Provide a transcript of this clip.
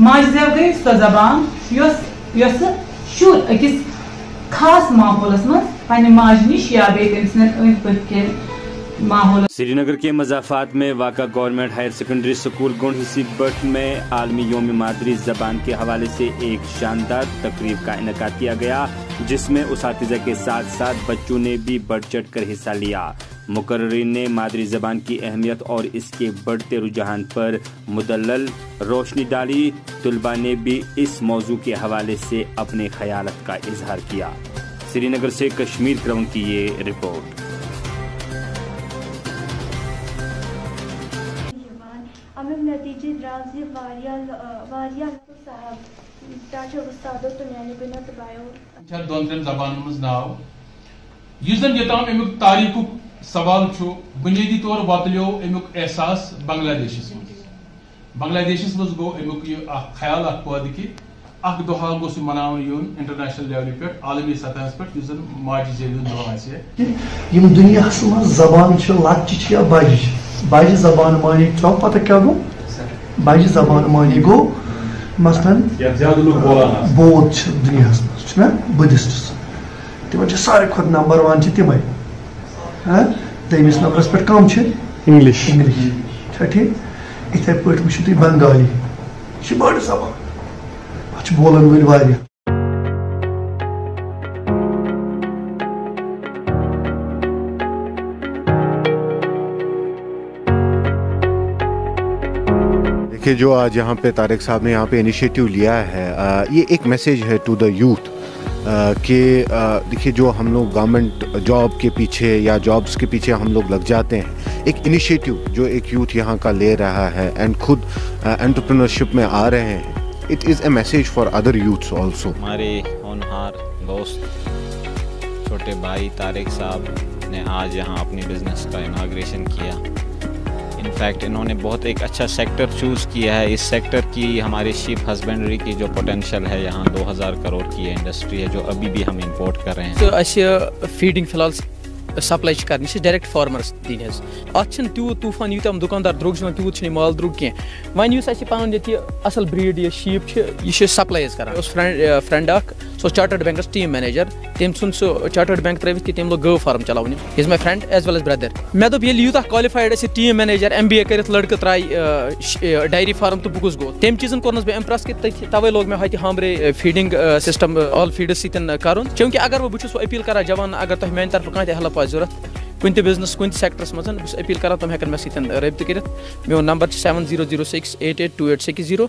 माज जेव गई सो जबान यस शुर अकिस खास माहौलस मज पन्ने माज निश या बे तम अंद पक माहौल श्रीनगर के मजाफात में वाक़ा government higher secondary school Gund but में आलमी योम मादरी जबान के हवाले से एक शानदार तकरीब का इनका किया गया जिसमें उस के साथ साथ बच्चों ने भी बढ़ चढ़ कर हिस्सा लिया मुकर्रीन ने मादरी जबान की अहमियत और इसके बढ़ते रुझान पर मुदल रोशनी डाली। तलबा ने भी इस मौजू के हवाले से अपने ख्याल का इजहार किया। श्रीनगर से कश्मीर क्रम की ये रिपोर्ट। नतीजे द्राव वारिया साहब ताजो उस्तादो तो बिना तबायो अच्छा जबान मज नाव जन यताम अमुक तारीखुक सवाल बुनियादी तौर वतलो अमुक एहसास बांग्लादेश बांग्लादेश मज गो अमुक यह ख्याल पैद कि अख दोहा गोस मनावन यून इंटरनेशनल लेवल पे आलमी सतह पे जन माजी जेल दोह दुनिया मज जबान लच्चे या बज बज जबान मानी तो पता क्या गो? बज जबान मानी गो मसलन बौद्ध दुनिया मज बुद्धिस्ट तिम सारे खुद नंबर वन तम नंबरस पे कम इंग्लिश इंग्लिश ठीक इथे पे वो तुम बंगाली बड़ जबान अ बोलन वल देखिए जो आज यहाँ पे तारिक साहब ने यहाँ पे इनिशिएटिव लिया है आ, ये एक मैसेज है टू द यूथ कि देखिए, जो हम लोग गवर्नमेंट जॉब के पीछे या जॉब्स के पीछे हम लोग लग जाते हैं, एक इनिशिएटिव जो एक यूथ यहाँ का ले रहा है एंड खुद एंटरप्रेन्योरशिप में आ रहे हैं it is a message for other youths also हमारे होनहार दोस्त, छोटे भाई तारिक साहब ने आज यहाँ अपनी बिज़नेस का इनाग्रेशन किया। इनफैक्ट इन्होंने बहुत एक अच्छा सेक्टर चूज़ किया है। इस सेक्टर की हमारी शिप हस्बेंड्री की जो पोटेंशियल है, यहाँ 2000 करोड़ की इंडस्ट्री है, जो अभी भी हम इंपोर्ट कर रहे हैं। तो फीडिंग फ़िलहाल सप्लाई कर डायरेक्ट फार्मर्स दिन अत तूत तूफ़ान यूत दुकानदार द्रोग तूत माल द्रोग कह वन पान ये असल ब्रीड यह शीप यह सप्लाई कर। Friend so chartered bank team manager तम सुन, सो चार्टर्ड बैंक त्रवित कि तम लोग गव फार्म चलावन is my friend as well as brother मे दोप यूत qualified team manager M B A कर लड़क त्राय डायरी फार्म तो बह गो। तम चीजन कोर्नस बह इम्प्रेस कि तवे लोग मे हत हमरे फीडिंग सिस्टम ऑल फीडस सतन कर। चूँकि अगर वो बहुत अपील कर, जवान मेन ज़रूरत कुन बिजनस कुन सेक्टरस मज अपील कर तुम हेकन मे सत रबत कर मोन number seven zero zero six eight eight two eight six zero